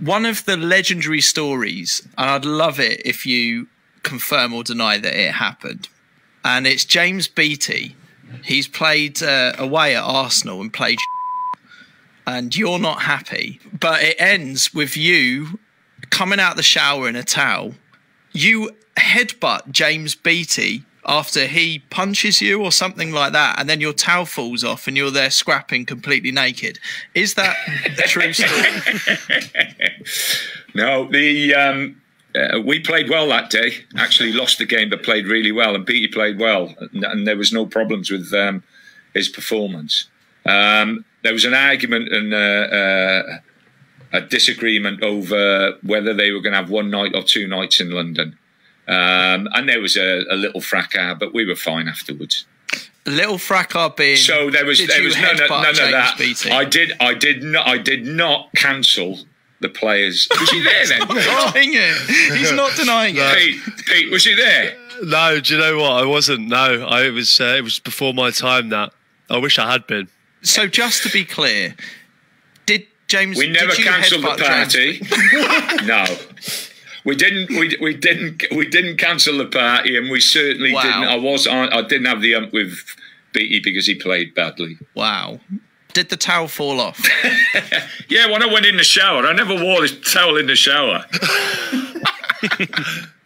one of the legendary stories, and I'd love it if you confirm or deny that it happened. And it's James Beattie. He's played uh, away at Arsenal and played, and you're not happy. But it ends with you coming out the shower in a towel. You headbutt James Beattie after he punches you or something like that, and then your towel falls off and you're there scrapping completely naked. Is that true story? no, the um, uh, we played well that day. Actually, lost the game, but played really well, and Beattie played well, and, and there was no problems with um, his performance. Um, there was an argument and uh, uh, a disagreement over whether they were going to have one night or two nights in London. Um, and there was a, a, little fracas, but we were fine afterwards. A little fracas being so there was there was none, none of that. Beattie? I did I did not I did not cancel the players. Was he there then? denying it. He's not denying it. Pete, Pete, was he there? No, do you know what? I wasn't. No, I it was. Uh, it was before my time. That I wish I had been. So just to be clear, did James? We never cancelled the party. no. We didn't. We, we didn't. We didn't cancel the party, and we certainly wow. didn't. I was. I, I didn't have the ump with Beattie because he played badly. Wow. Did the towel fall off? yeah, when I went in the shower, I never wore this towel in the shower.